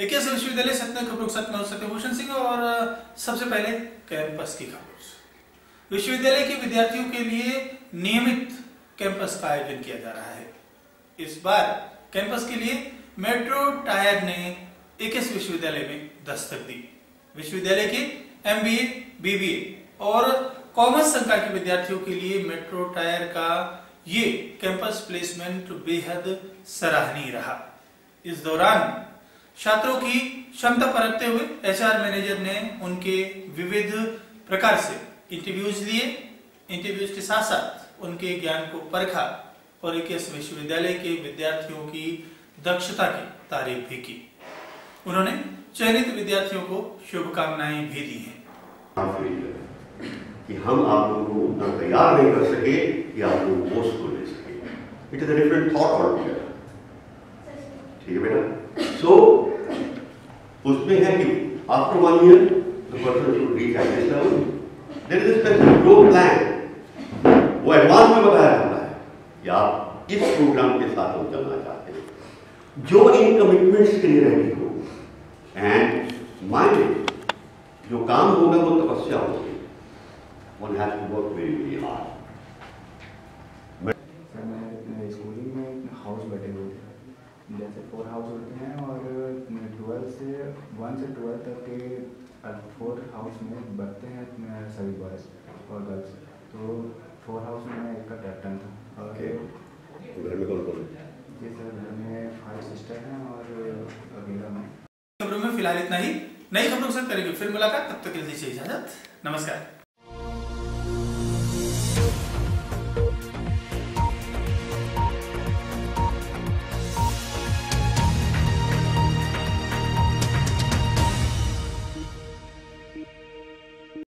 एक विश्वविद्यालय सत्य खबरों के साथ सत्य सत्यभूषण सिंह और सबसे पहले कैंपस की खबर विश्वविद्यालय के विद्यार्थियों के लिए नियमित कैंपस का आयोजन किया जा रहा है। इस बार कैंपस के लिए मेट्रो टायर ने एक विश्वविद्यालय में दस्तक दी। विश्वविद्यालय के एमबीए, बीबीए और कॉमर्स संकाय के विद्यार्थियों के लिए मेट्रो टायर का ये कैंपस प्लेसमेंट बेहद सराहनीय रहा। इस दौरान छात्रों की क्षमता परखते हुए एचआर मैनेजर ने उनके विविध प्रकार से इंटरव्यूज़ लिए। इंटरव्यूज़ के साथ साथ उनके ज्ञान को परखा और एक विश्वविद्यालय के विद्यार्थियों की दक्षता की तारीफ़ भी की। उन्होंने चयनित विद्यार्थियों को शुभकामनाएँ भी दी हैं। कि हम आप लोगों को उतना तैयार नहीं कर सके कि आप लोग पोस्ट को ले सके। It is a different thought all ठीक है बेटा? उसमें है कि after one year the person should reach at this level there is a specific growth plan वो एडवांस में बताया जाता है कि आप इस प्रोग्राम के साथ हम चलना चाहते हैं। जो इन कमिटमेंट्स के लिए रेडी हो एंड माइंड जो काम होगा वो तपस्या होगी। One has to work very very hard sir मैं स्कूलिंग में हाउस बैठे हुए थे जैसे फोर हाउस होते हैं और ट्वेल्थ से वन से ट्वेल्थ तक के फोर्थ हाउस में बढ़ते हैं सभी बॉयज़ और गर्ल्स तो फोर्थ हाउस में मैं एक का कैप्टन था और घर में कौन कौन जी सर घर में फाइव सिस्टर हैं और अकेला मैं खबरों में फ़िलहाल इतना ही. नई खबरों के साथ करेंगे फिर मुलाकात. तब तक के लिए इजाज़त. नमस्कार.